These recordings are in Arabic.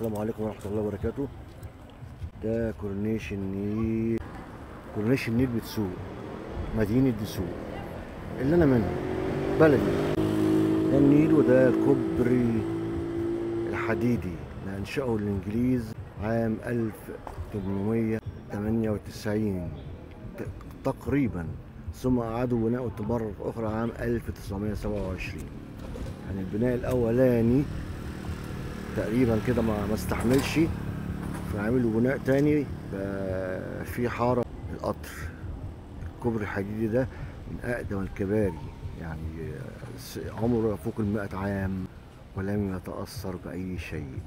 السلام عليكم ورحمة الله وبركاته. ده كورنيش النيل كورنيش النيل بدسوق. مدينة دسوق اللي أنا منه. بلدي. ده النيل وده كوبري الحديدي. اللي أنشأه الإنجليز عام 1898 ت- تقريبا. ثم أعادوا بناءه مرة أخرى عام 1927 يعني البناء الأولاني تقريبا كده ما ما استحملش. فعملوا بناء تاني في حارة القطر. الكوبري الحديدي ده من أقدم الكباري. يعني عمره فوق المائة عام ولم يتأثر بأي شيء.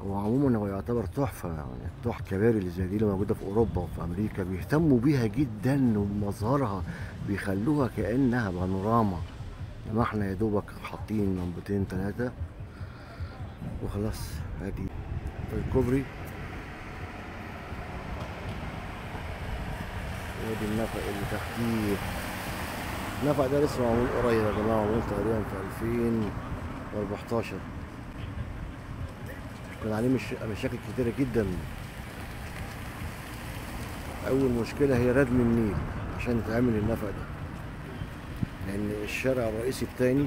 هو عموما هو يعتبر تحفة يعني تحفة الكباري اللي زي دي اللي موجودة في أوروبا وفي أمريكا بيهتموا بيها جدا ومظهرها بيخلوها كأنها بانوراما. لما إحنا يا دوبك حاطين لمبتين ثلاثة وخلاص ادي الكوبري. وادي النفق اللي تحتيه. النفق ده لسه معمول قريب يا جماعة معمول تقريبا في 2014 كان عليه مش مشاكل كتيرة جدا. أول مشكلة هي ردم النيل عشان يتعمل النفق ده. لأن الشارع الرئيسي التاني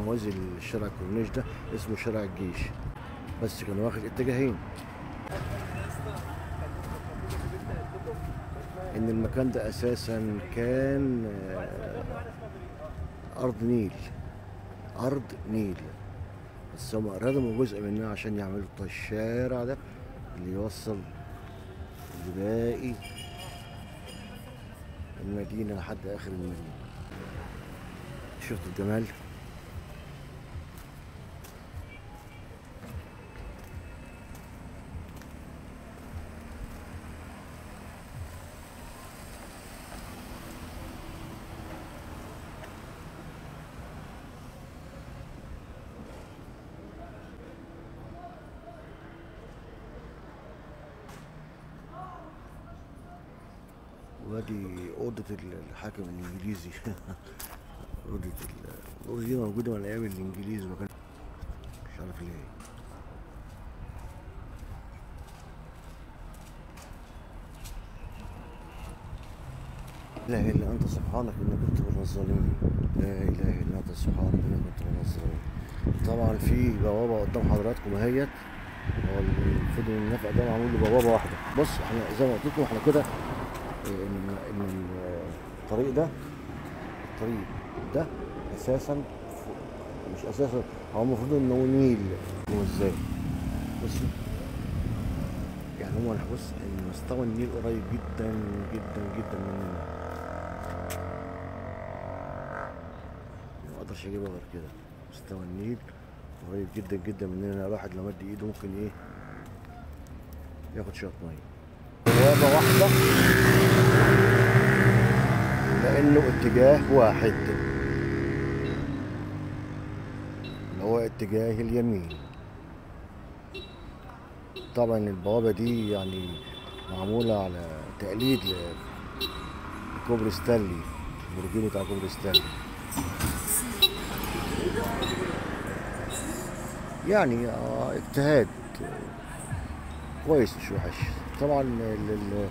الموازي للشارع الكورنيش ده اسمه شارع الجيش. بس كان واخد اتجاهين. إن المكان ده أساسا كان آه، أرض نيل. أرض نيل. بس هم ردموا جزء منها عشان يعملوا الشارع ده اللي يوصل لباقي المدينة لحد آخر المدينة. شفتوا الجمال؟ وادي أوضة الحاكم الإنجليزي. أوضة ال- الأوضة دي موجودة من أيام الإنجليز ما مش عارف ليه. لا إله إلا أنت سبحانك إني كنت من الظالمين. لا إله إلا أنت سبحانك إني كنت من الظالمين. طبعا في بوابة قدام حضراتكم أهيت. هو إن النفق ده معمول له بوابة واحدة. بص إحنا زي ما قلت لكم إحنا كده إن إن الطريق ده الطريق ده أساسا مش أساسا هو المفروض انه نيل هو إزاي؟ بص يعني هو بص إن مستوى النيل قريب جدا جدا جدا مننا. ما أقدرش اجيبها غير كده. مستوى النيل قريب جدا جدا مننا. الواحد لو مد إيده ممكن إيه؟ ياخد شوية مية. بوابه واحدة. لأنه اتجاه واحد. اللي هو اتجاه اليمين. طبعا البوابة دي يعني معمولة على تقليد لكوبري ستانلي البرجين بتاع كوبري ستانلي. يعني آه، اجتهاد كويس مش وحش. طبعا ال- ال-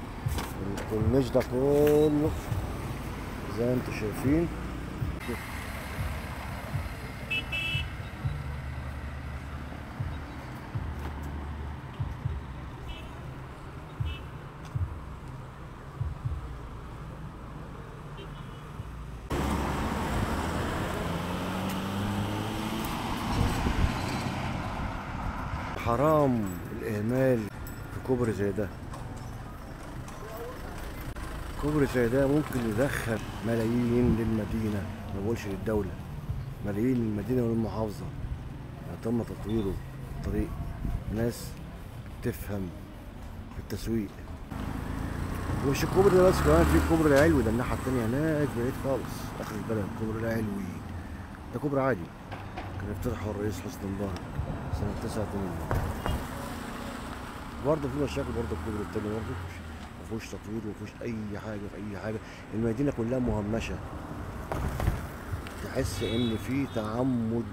الكورنيش ده كله زي ما أنتم شايفين. حرام الإهمال في كوبري زي ده. كوبري زي ده ممكن يدخل ملايين للمدينة ما بقولش للدولة ملايين للمدينة والمحافظة. يعني تم تطويره طريق ناس تفهم في التسويق. ومش الكوبري ده بس كمان في الكوبري العلوي ده الناحية التانية هناك بعيد خالص آخر البلد الكوبري العلوي. ده كوبري عادي. كان افتتحه الرئيس حسني مبارك سنة 89 برضه في مشاكل برضه الكوبري التاني برضه. فيهوش تطوير وما فيهوش أي حاجة في أي حاجة. المدينة كلها مهمشة. تحس إن في تعمد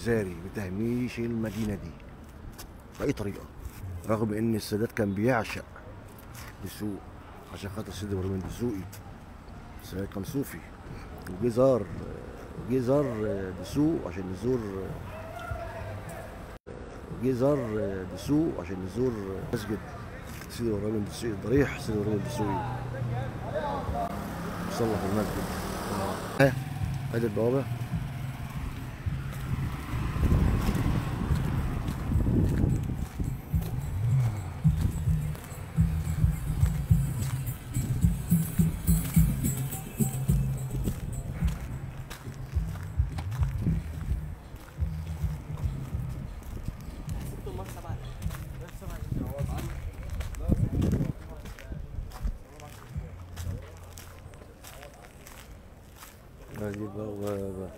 زاري بتهميش المدينة دي. بأي طريقة؟ رغم إن السادات كان بيعشق دسوق عشان خاطر سيدي إبراهيم الدسوقي السادات كان صوفي. وجه زار جه زار دسوق عشان يزور جه زار دسوق عشان يزور مسجد. سيدي إبراهيم الدسوقي ضريح سيدي إبراهيم الدسوقي في المسجد ها ادي البوابه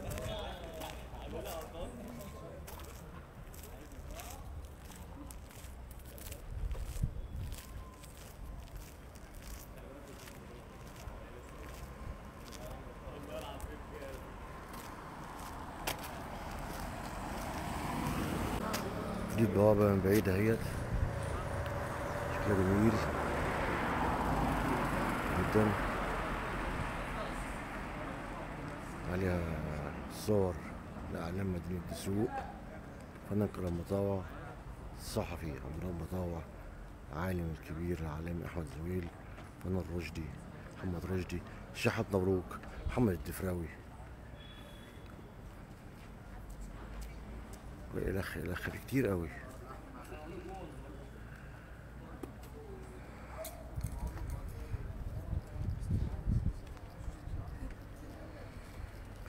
دي البوابة من بعيد اهيت شكلها جميل جدا. عليها صور لأعلام مدينة دسوق فنان كرم مطاوع الصحفي عمران مطاوع عالم الكبير العالمي أحمد زويل فنان رشدي محمد رشدي شحت مبروك محمد الدفراوي. والأخ الأخ كتير قوي.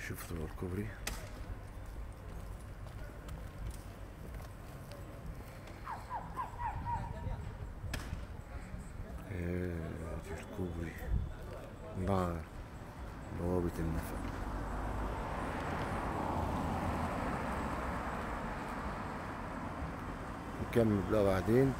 شوف صور كوبري ادي الكوبري. مع بوابة النفق. نكمل بقى بعدين.